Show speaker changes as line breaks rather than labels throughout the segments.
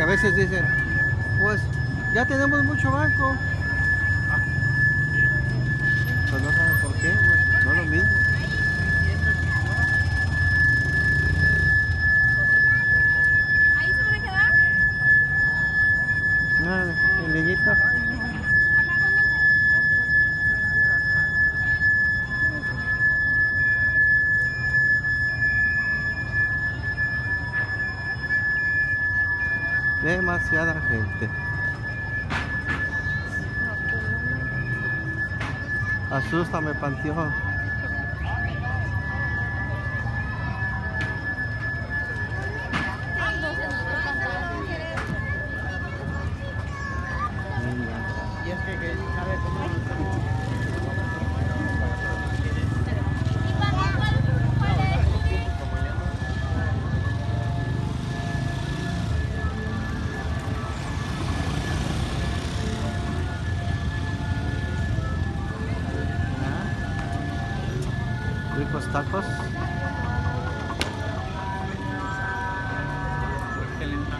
Que a veces dicen, pues ya tenemos mucho banco. Pues no saben por qué, pues, no es lo mismo.
¿Ahí se van a quedar?
Nada, el niñito. Demasiada gente. Asústame, Panteón. Tacos.
entra.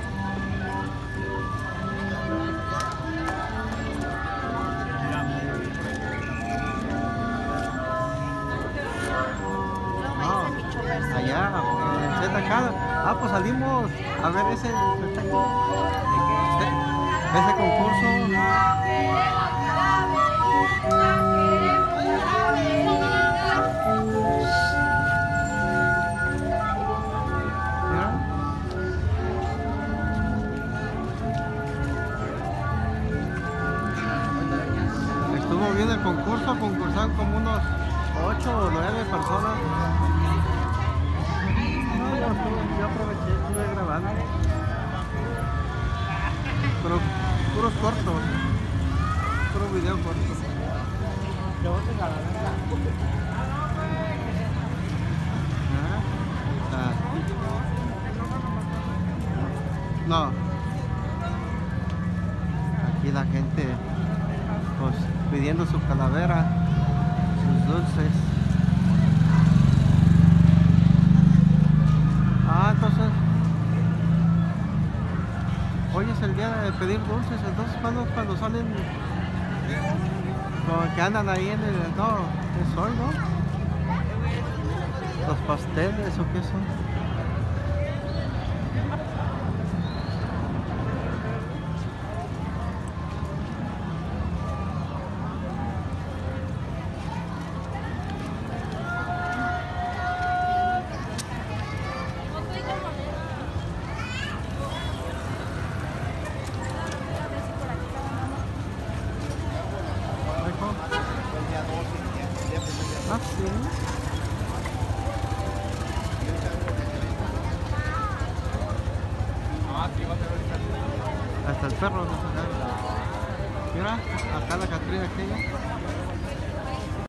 Ah. Ah, pues salimos a ver ese, ese concurso. Bien el concurso, concursaron como unos 8 o 9 personas. No, yo, yo aproveché, estuve grabando. Pero puros cortos. Puro video corto. Ah, ah. No. Aquí la gente pidiendo su calavera, sus dulces. Ah, entonces hoy es el día de pedir dulces, entonces cuando cuando salen como que andan ahí en el no, es hoy, ¿no? Los pasteles o qué son. Ah, sí. Hasta el perro nos sacaron. Mira, acá la Catrina aquella.